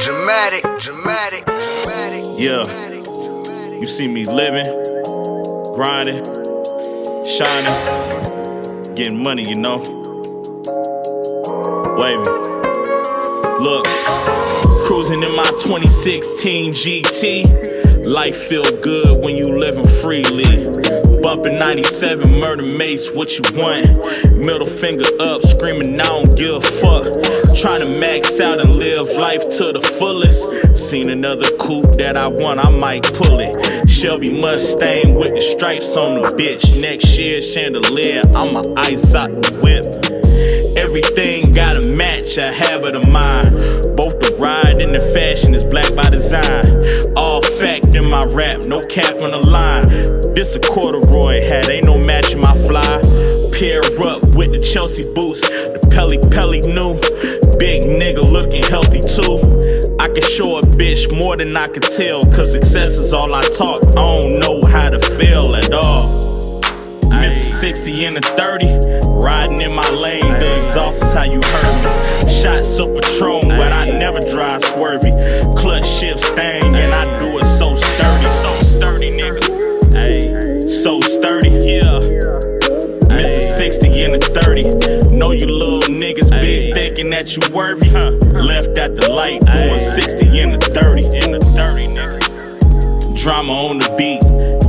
Dramatic, dramatic, dramatic. Yeah. You see me living, grinding, shining, getting money, you know. Waving. Look, cruising in my 2016 GT. Life feel good when you living freely. Bumping 97, Murda Mase, what you want? Middle finger up, screaming, I don't give a fuck. Trying to max out and live life to the fullest. Seen another coupe that I want, I might pull it. Shelby Mustang with the stripes on the bitch. Next year, chandelier, I'ma ice out the whip. Everything got a match, a habit of mine. Both the ride and the fashion is black by design. All fact in my rap, no cap on the line. This a corduroy hat, ain't no matching my fly. Pair up with the Chelsea boots, the Pelle Pelle new. Big nigga looking healthy too. I can show a bitch more than I can tell, cause success is all I talk. I don't know how to feel at all. Mr. 60 and a 30, riding in my lane, the exhaust is how you heard me. Shots of Patron, but I never drive swervy. Clutch shift stang, and I do it 60 and a 30. Know you little niggas big thinking that you worthy. Huh. Left at the light, doing 60 and a 30. In a 30, nigga. Drama on the beat.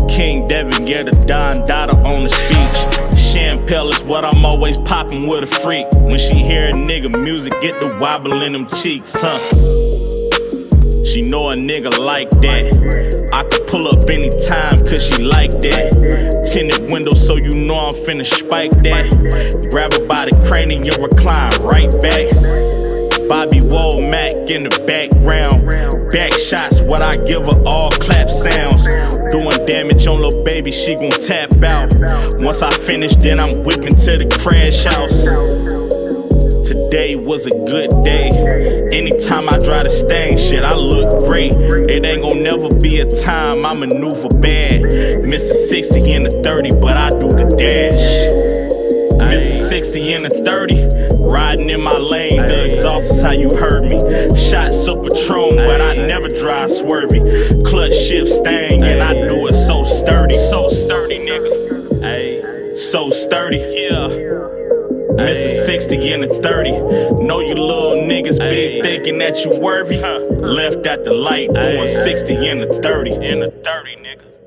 King Devn get a Don Dada on the speech. Champel is what I'm always popping with a freak. When she hear a nigga music, get the wobble in them cheeks, huh? She know a nigga like that. I could pull up anytime cause she like that. Tinted window so you know I'm finna spike that. Grab her by the crane and recline right back. Bobby Womack in the background. Back shots, what I give her all clap sounds. Doing damage on little baby, she gon' tap out. Once I finish, then I'm whipping to the crash house. Today was a good day. Anytime I drive the stang, shit, I look great. It ain't gon' never be a time I maneuver bad. Mr. 60 and a 30, but I do the dash. Mr. 60 and a 30, riding in my lane. The exhaust is how you heard me. Shots of Patron, but I never drive swervy. Clutch shift stang, and I do it so sturdy, so sturdy, nigga. So sturdy, yeah. Mr. 60 and a 30. Know you little niggas big thinking that you worthy. Left at the light, doing 60 and a 30. In a 30, nigga.